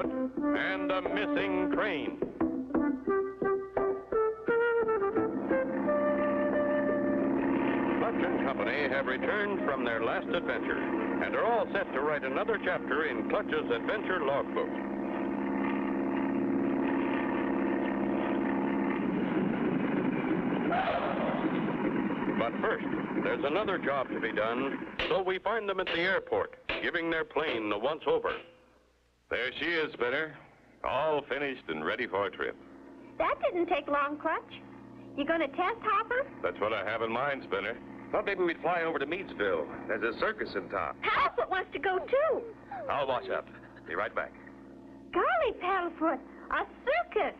Paddlefoot and a missing train. Clutch and Company have returned from their last adventure and are all set to write another chapter in Clutch's adventure logbook. But first, there's another job to be done, so we find them at the airport, giving their plane the once over. There she is, Spinner. All finished and ready for a trip. That didn't take long, Clutch. You gonna test Hopper? That's what I have in mind, Spinner. Thought maybe we'd fly over to Meadsville. There's a circus in town. Paddlefoot wants to go too. I'll watch up. Be right back. Golly, Paddlefoot, a circus.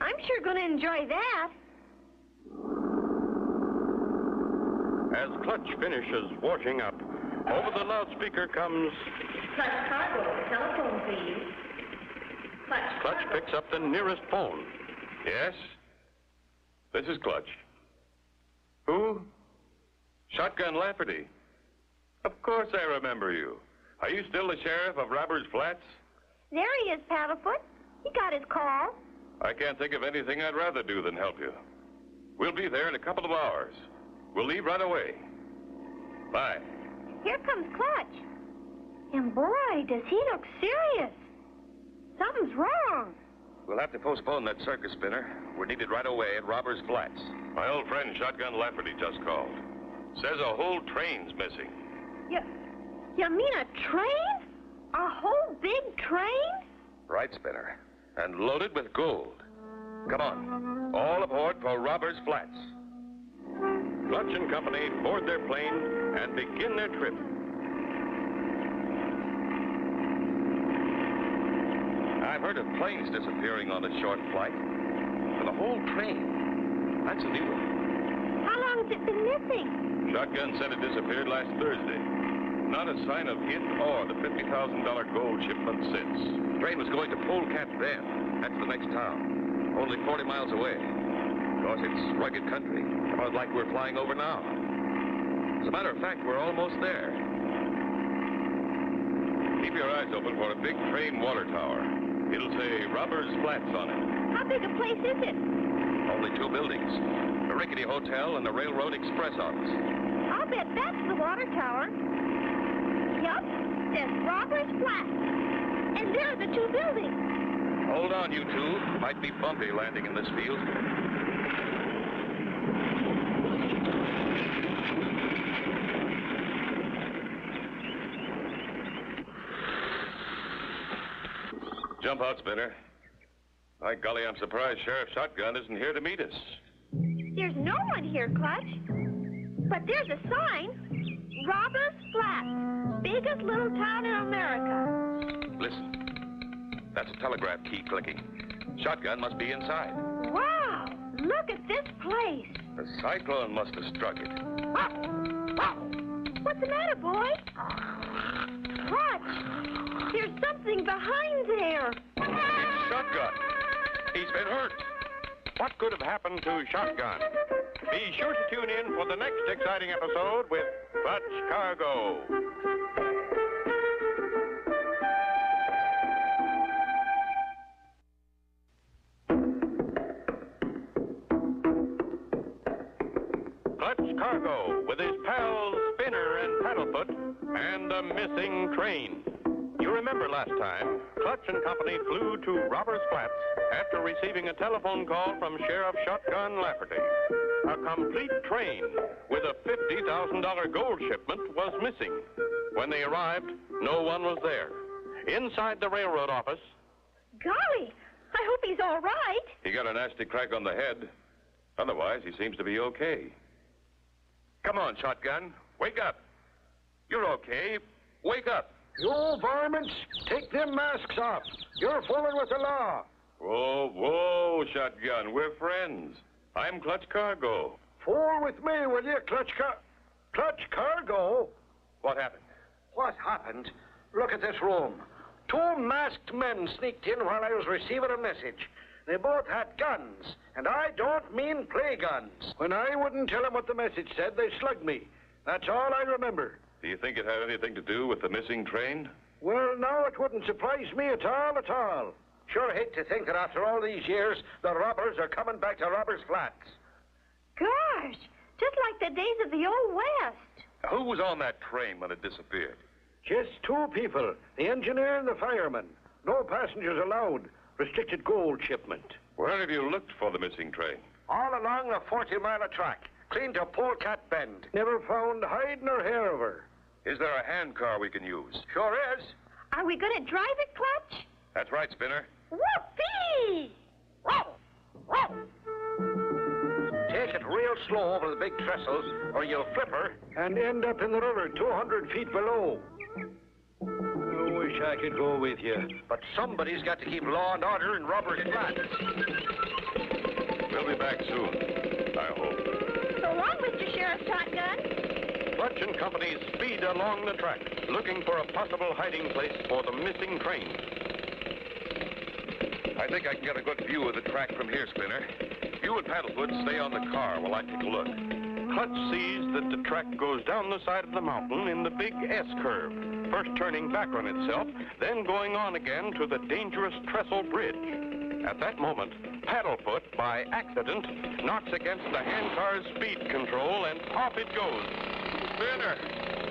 I'm sure gonna enjoy that. As Clutch finishes washing up, over the loudspeaker comes Clutch cargo, telephone please. Clutch, Clutch picks up the nearest phone. Yes? This is Clutch. Who? Shotgun Lafferty. Of course I remember you. Are you still the sheriff of Robbers Flats? There he is, Paddlefoot. He got his call. I can't think of anything I'd rather do than help you. We'll be there in a couple of hours. We'll leave right away. Bye. Here comes Clutch. And boy, does he look serious. Something's wrong. We'll have to postpone that circus spinner. We're needed right away at Robbers Flats. My old friend Shotgun Lafferty just called. Says a whole train's missing. You, you mean a train? A whole big train? Right, Spinner. And loaded with gold. Come on. All aboard for Robbers Flats. Clutch and Company board their plane and begin their trip. I've heard of planes disappearing on a short flight. But a whole train. That's a new one. How long's it been missing? Shotgun said it disappeared last Thursday. Not a sign of it or the $50,000 gold shipment since. Train was going to Polecat Bend. That's the next town. Only 40 miles away. Of course, it's rugged country. About like we're flying over now. As a matter of fact, we're almost there. Keep your eyes open for a big train water tower. It'll say Robbers Flats on it. How big a place is it? Only two buildings. A rickety hotel and a railroad express office. I'll bet that's the water tower. Yup, says Robbers Flat. And there are the two buildings. Hold on, you two. Might be bumpy landing in this field. Jump out, Spinner. By golly, I'm surprised Sheriff Shotgun isn't here to meet us. There's no one here, Clutch. But there's a sign. Robbers Flat. Biggest little town in America. Listen. That's a telegraph key clicking. Shotgun must be inside. Wow! Look at this place. The cyclone must have struck it. What's the matter, boy? Clutch! There's something behind there. Shotgun. He's been hurt. What could have happened to Shotgun? Be sure to tune in for the next exciting episode with Clutch Cargo. Clutch Cargo with his pals Spinner and Paddlefoot and a missing train. You remember last time, Clutch and Company flew to Robbers Flats after receiving a telephone call from Sheriff Shotgun Lafferty. A complete train with a $50,000 gold shipment was missing. When they arrived, no one was there. Inside the railroad office, Golly, I hope he's all right. He got a nasty crack on the head. Otherwise, he seems to be okay. Come on, Shotgun. Wake up. You're okay. Wake up. You varmints, take them masks off. You're fooling with the law. Whoa, whoa, Shotgun. We're friends. I'm Clutch Cargo. Fool with me, will you, Clutch Car... Clutch Cargo? What happened? What happened? Look at this room. Two masked men sneaked in while I was receiving a message. They both had guns, and I don't mean play guns. When I wouldn't tell them what the message said, they slugged me. That's all I remember. Do you think it had anything to do with the missing train? Well, now it wouldn't surprise me at all, at all. Sure hate to think that after all these years, the robbers are coming back to Robbers Flats. Gosh, just like the days of the Old West. Now, Who was on that train when it disappeared? Just two people, the engineer and the fireman. No passengers allowed. Restricted gold shipment. Where have you looked for the missing train? All along the 40 mile track, clean to Polecat Bend. Never found hide nor hair of her. Is there a hand car we can use? Sure is. Are we going to drive it, Clutch? That's right, Spinner. Whoopee! Whoa! Whoa! Take it real slow over the big trestles, or you'll flip her and end up in the river 200 feet below. I wish I could go with you. But somebody's got to keep law and order in Robbers Flats. We'll be back soon. I hope. So long, Mr. Sheriff Shotgun. Clutch and Company speed along the track, looking for a possible hiding place for the missing train. I think I can get a good view of the track from here, Spinner. You and Paddlefoot stay on the car while I take a look. Clutch sees that the track goes down the side of the mountain in the big S curve, first turning back on itself, then going on again to the dangerous trestle bridge. At that moment, Paddlefoot, by accident, knocks against the handcar's speed control and off it goes. Spinner,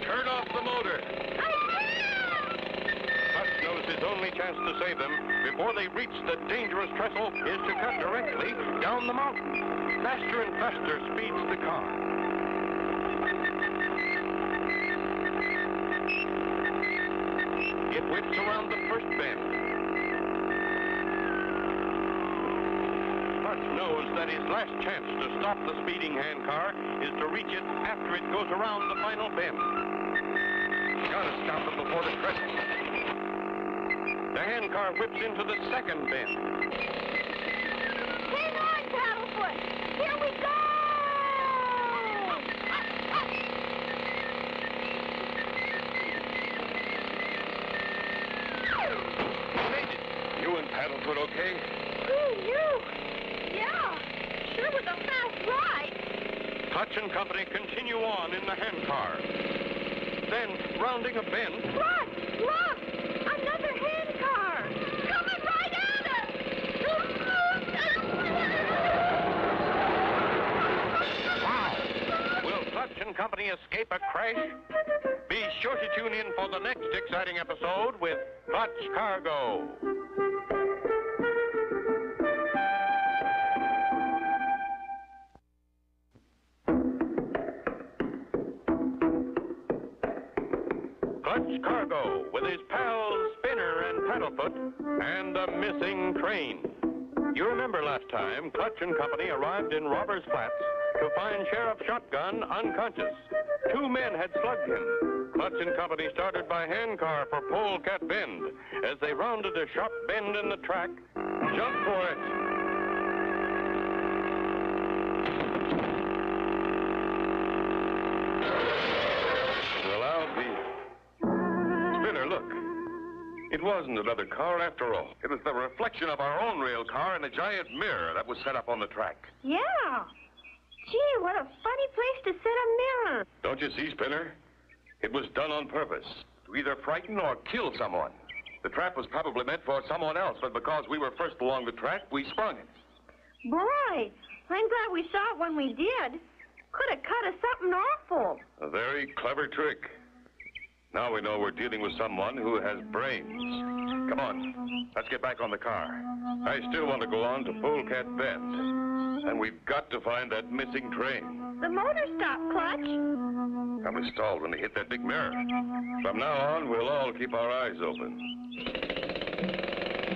turn off the motor. Clutch knows his only chance to save them before they reach the dangerous trestle is to cut directly down the mountain. Faster and faster speeds the car. It whips around the first bend. Clutch knows that his last chance to stop the speeding handcar is to reach it after it goes around the final bend. Gotta stop them before the trestle. The handcar whips into the second bend. Hang on, Paddlefoot. Here we go! Made it. You and Paddlefoot okay? Ooh, you. Yeah, sure was a fast Company continue on in the handcar. Then, rounding a bend, Look, look, another handcar. Coming right at us. will Clutch and Company escape a crash? Be sure to tune in for the next exciting episode with Clutch Cargo. Cargo with his pals Spinner and Paddlefoot and the missing train. You remember last time Clutch and Company arrived in Robbers Flats to find Sheriff Shotgun unconscious. Two men had slugged him. Clutch and Company started by handcar for Polecat Bend. As they rounded a sharp bend in the track, jump for it. Wasn't another car after all. It was the reflection of our own rail car in a giant mirror that was set up on the track. Yeah. Gee, what a funny place to set a mirror. Don't you see, Spinner? It was done on purpose to either frighten or kill someone. The trap was probably meant for someone else, but because we were first along the track, we sprung it. Boy, I'm glad we saw it when we did. Could have cut us something awful. A very clever trick. Now we know we're dealing with someone who has brains. Come on, let's get back on the car. I still want to go on to Polecat Bend. And we've got to find that missing train. The motor stopped, Clutch. I was stalled when they hit that big mirror. From now on, we'll all keep our eyes open.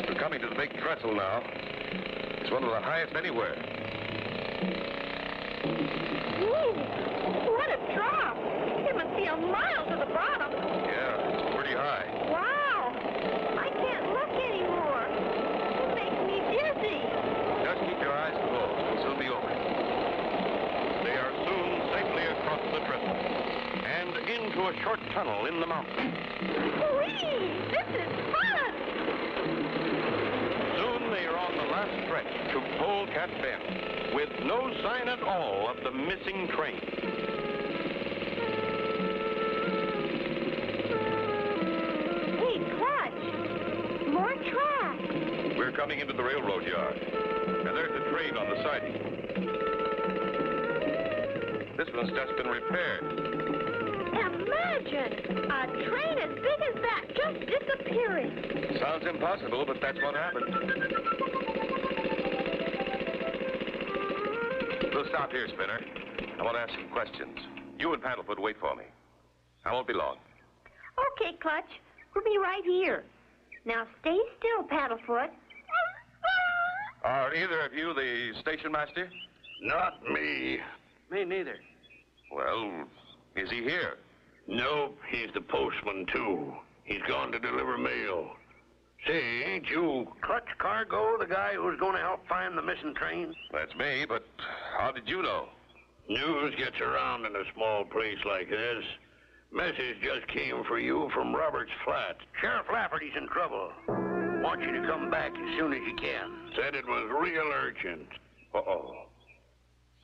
We're coming to the big trestle now. It's one of the highest anywhere. Ooh, what a drop. It must be a mile to the bottom. a short tunnel in the mountain. Whee! This is fun! Soon they are on the last stretch to Polecat Bend, with no sign at all of the missing train. We're coming into the railroad yard. And there's a train on the siding. This one's just been repaired. Imagine a train as big as that just disappearing. Sounds impossible, but that's what happened. We'll stop here, Spinner. I want to ask some questions. You and Paddlefoot wait for me. I won't be long. Okay, Clutch. We'll be right here. Now stay still, Paddlefoot. Are either of you the station master? Not me. Me neither. Well, is he here? Nope, he's the postman, too. He's gone to deliver mail. Say, ain't you Clutch Cargo, the guy who's going to help find the missing train? That's me, but how did you know? News gets around in a small place like this. Message just came for you from Robbers Flat. Sheriff Lafferty's in trouble. Want you to come back as soon as you can. Said it was real urgent. Uh-oh.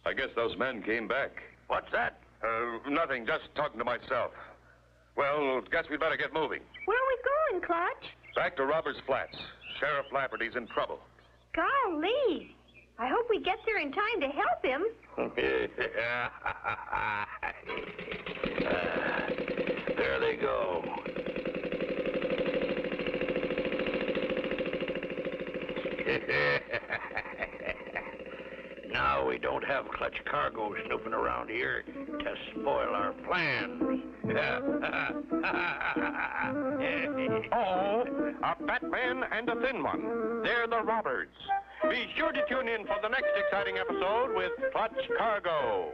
I guess those men came back. What's that? Uh, nothing, just talking to myself. Well, guess we'd better get moving. Where are we going, Clutch? Back to Robbers Flats. Sheriff Lafferty's in trouble. Golly. I hope we get there in time to help him. there they go. We don't have clutch cargo snooping around here to spoil our plans. Oh, a fat man and a thin one. They're the robbers. Be sure to tune in for the next exciting episode with Clutch Cargo.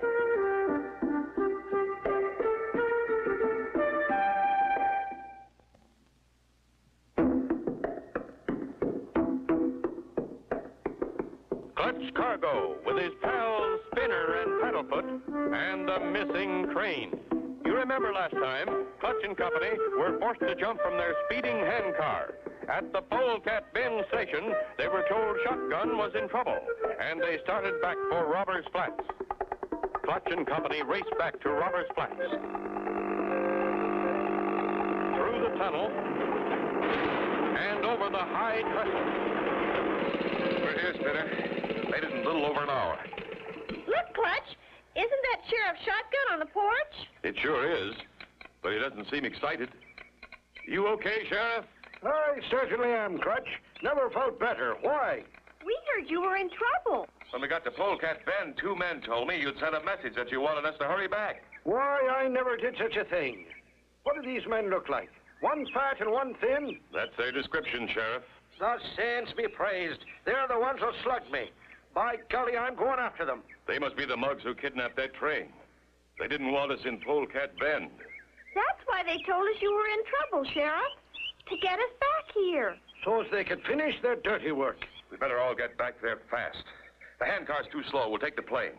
Clutch Cargo with his pals Spinner and Paddlefoot and the missing train. You remember last time, Clutch and Company were forced to jump from their speeding handcar. At the Polecat Bend station, they were told Shotgun was in trouble, and they started back for Robbers Flats. Clutch and Company raced back to Robbers Flats. Through the tunnel and over the high trestle. We're here, Spinner. Made it in a little over an hour. Look, Clutch. Isn't that Sheriff Shotgun on the porch? It sure is, but he doesn't seem excited. You okay, Sheriff? I certainly am, Clutch. Never felt better. Why? We heard you were in trouble. When we got to Polecat Bend, two men told me you'd sent a message that you wanted us to hurry back. Why, I never did such a thing. What do these men look like? One fat and one thin? That's their description, Sheriff. The saints be praised. They're the ones who slugged me. By golly, I'm going after them. They must be the mugs who kidnapped that train. They didn't want us in Polecat Bend. That's why they told us you were in trouble, Sheriff. To get us back here. So as they could finish their dirty work. We better all get back there fast. The handcar's too slow. We'll take the plane.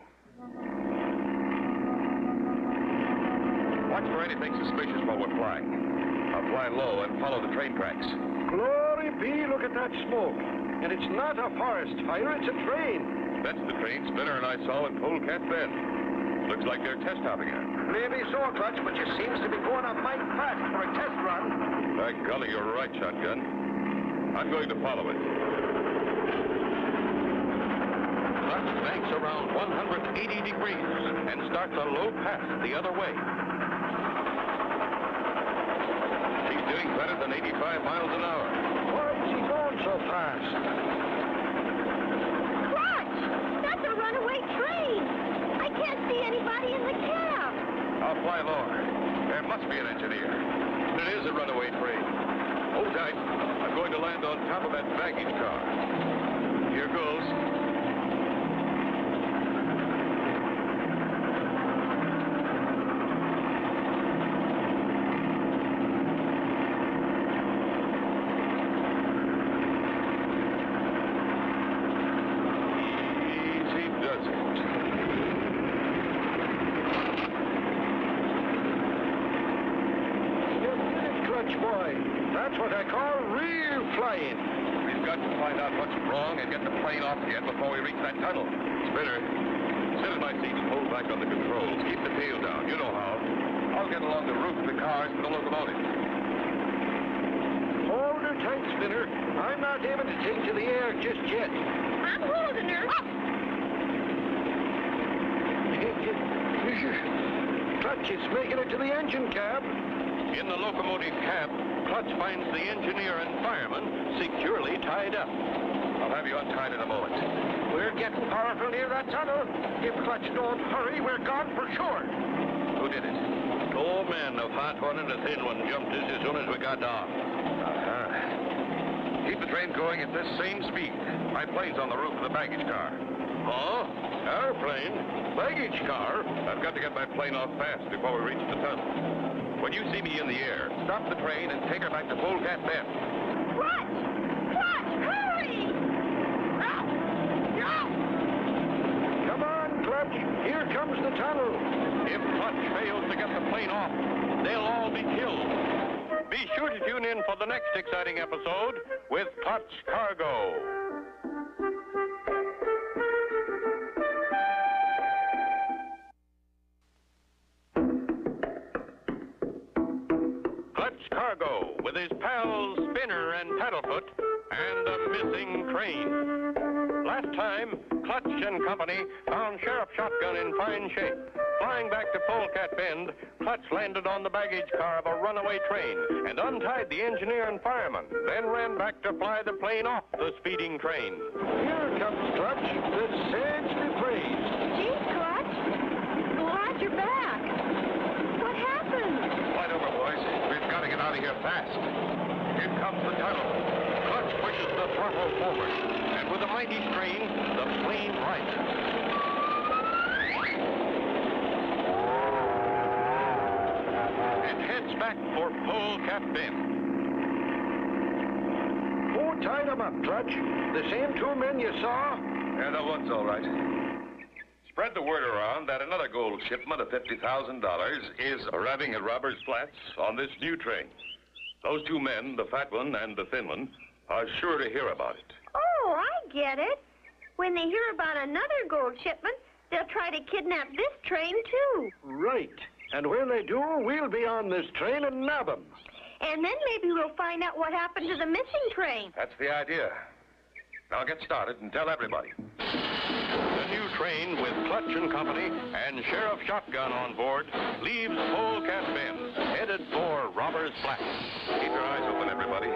Watch for anything suspicious while we're flying. I'll fly low and follow the train tracks. Glory be, look at that smoke. And it's not a forest fire, it's a train. That's the train Spinner and I saw in Polecat Bend. Looks like they're test hopping it. Maybe so, Clutch, but you seems to be going a mite fast for a test run. By golly, you're right, Shotgun. I'm going to follow it. Clutch banks around 180 degrees and starts a low pass the other way. She's doing better than 85 miles an hour. Going so fast? Clutch! That's a runaway train. I can't see anybody in the cab. I'll fly lower. There must be an engineer. It is a runaway train. Oh, Hold tight. I'm going to land on top of that baggage car. Here goes. Easy does it. You did it, Clutch boy. That's what I call real flying. We've got to find out what's wrong and get the plane off again before we reach that tunnel. Spinner, sit in my seat and hold back on the controls. Keep the tail down. You know how. I'll get along the roof of the cars and the locomotive. Hold it her tight, Spinner. I'm not able to take to the air just yet. I'm holding her. Clutch, it's making it to the engine cab. In the locomotive cab, Clutch finds the engineer and fireman securely tied up. I'll have you untied in a moment. We're getting powerful near that tunnel. If Clutch don't hurry, we're gone for sure. Who did it? Two men, a fat one and a thin one, jumped us as soon as we got down. Uh-huh. Keep the train going at this same speed. My plane's on the roof of the baggage car. Oh? Airplane? Baggage car? I've got to get my plane off fast before we reach the tunnel. When you see me in the air, stop the train and take her back to Polecat Bend. Clutch! Clutch! Hurry! Ralph! Ralph! Come on, Clutch. Here comes the tunnel. If Clutch fails to get the plane off, they'll all be killed. Be sure to tune in for the next exciting episode with Clutch Cargo. And a train. Last time, Clutch and Company found Sheriff Shotgun in fine shape. Flying back to Polecat Bend, Clutch landed on the baggage car of a runaway train and untied the engineer and fireman, then ran back to fly the plane off the speeding train. Here comes Clutch. The saints be praised. Gee, Clutch. Glad you're back. What happened? Slide over, boys. We've got to get out of here fast. Here comes the tunnel. The throttle forward, and with a mighty strain, the plane rises. It heads back for Polecat Bend. Who tied them up, Clutch? The same two men you saw? Yeah, the one's all right. Spread the word around that another gold shipment of $50,000 is arriving at Robbers Flats on this new train. Those two men, the fat one and the thin one, are sure to hear about it. Oh, I get it. When they hear about another gold shipment, they'll try to kidnap this train, too. Right. And when they do, we'll be on this train and nab 'em. And then maybe we'll find out what happened to the missing train. That's the idea. Now get started and tell everybody. The new train with Clutch and Company and Sheriff Shotgun on board leaves Polecat Bend, headed for Robbers Flat. Keep your eyes open, everybody.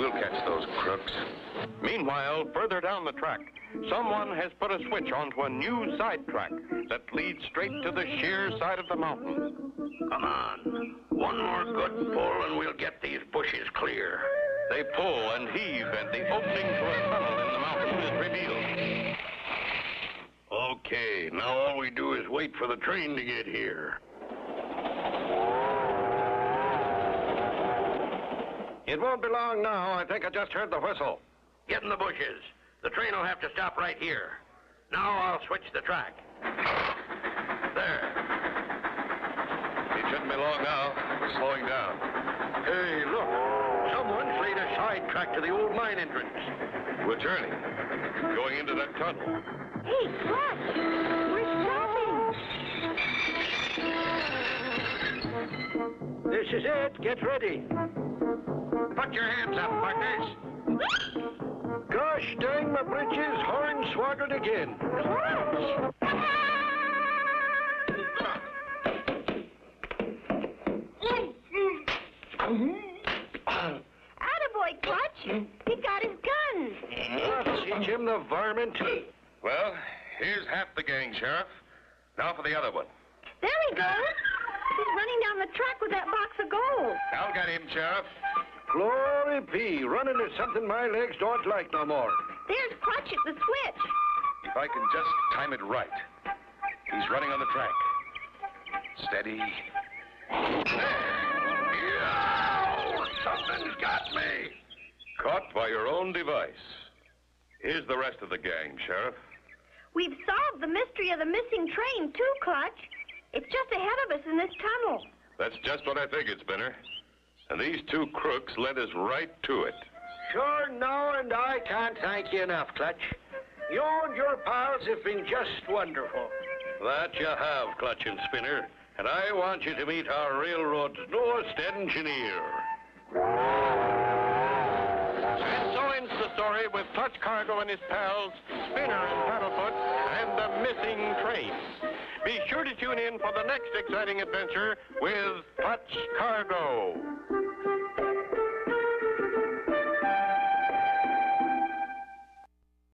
We'll catch those crooks. Meanwhile, further down the track, someone has put a switch onto a new side track that leads straight to the sheer side of the mountain. Come on. One more good pull and we'll get these bushes clear. They pull and heave, and the opening to a tunnel in the mountain is revealed. Okay, now all we do is wait for the train to get here. It won't be long now. I think I just heard the whistle. Get in the bushes. The train will have to stop right here. Now I'll switch the track. There. It shouldn't be long now. We're slowing down. Hey, look. Someone's laid a side track to the old mine entrance. We're turning. Going into that tunnel. Hey, Clutch! We're stopping! This is it. Get ready. Put your hands up, partners. Gosh dang my britches, hornswoggled again. Attaboy, Clutch! He got his gun! I'll teach him the varmint. Well, here's half the gang, Sheriff. Now for the other one. There he goes! He's running down the track with that box of gold. I'll get him, Sheriff. Glory be, running is something my legs don't like no more. There's Clutch at the switch. If I can just time it right. He's running on the track. Steady. Yow! Something's got me. Caught by your own device. Here's the rest of the gang, Sheriff. We've solved the mystery of the missing train, too, Clutch. It's just ahead of us in this tunnel. That's just what I figured, Spinner. And these two crooks led us right to it. Sure, no, and I can't thank you enough, Clutch. You and your pals have been just wonderful. That you have, Clutch and Spinner. And I want you to meet our railroad's newest engineer. And so ends the story with Clutch Cargo and his pals, Spinner and Paddlefoot, and the missing train. Be sure to tune in for the next exciting adventure with Clutch Cargo.